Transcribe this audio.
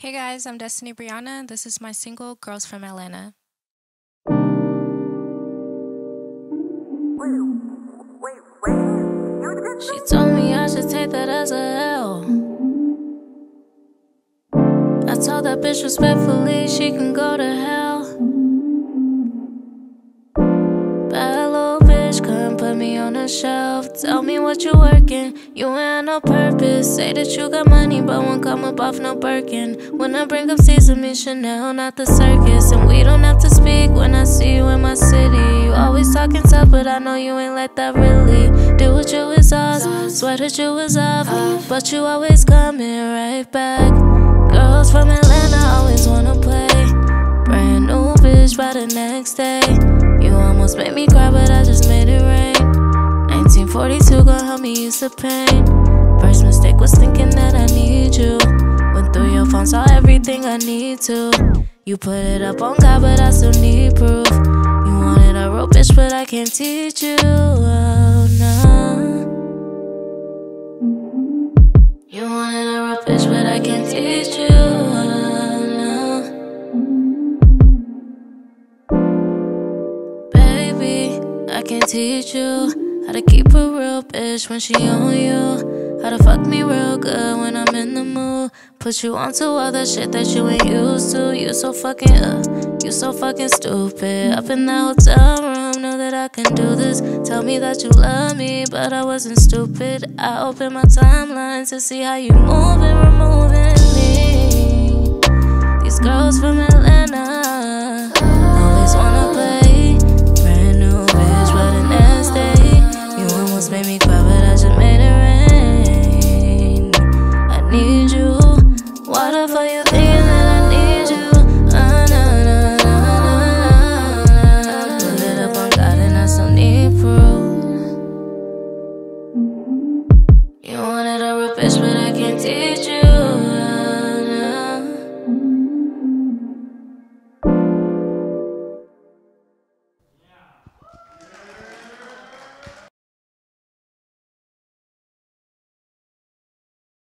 Hey guys, I'm Destiny Briona. This is my single, Girls from Atlanta. She told me I should take that as a L. I told that bitch respectfully she can go to hell. On a shelf. Tell me what you working, you ain't no purpose. Say that you got money, but won't come up off no Birkin. When I bring up Sesame Chanel, not the circus. And we don't have to speak when I see you in my city. You always talking tough, but I know you ain't like that really. Do what you was us, swear that you was off. But you always coming right back. Girls from Atlanta 1942 gon' help me use the pain. First mistake was thinking that I need you. Went through your phone, saw everything I need to. You put it up on God, but I still need proof. You wanted a real bitch, but I can't teach you. Oh, no. You wanted a real bitch, but I can't teach you. Oh. Baby, I can teach you how to keep a real bitch when she on you. How to fuck me real good when I'm in the mood. Put you onto all the shit that you ain't used to. You so fucking, uh, you so fucking stupid. Up in that hotel room, know that I can do this. Tell me that you love me, but I wasn't stupid. I opened my timeline to see how you moving, removing me. These girls from You wanted a real bitch, but I can't teach you.